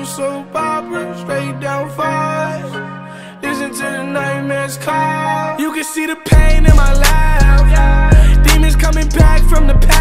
So soap opera, straight down fast. Listen to the nightmares call. You can see the pain in my laugh. Demons coming back from the past.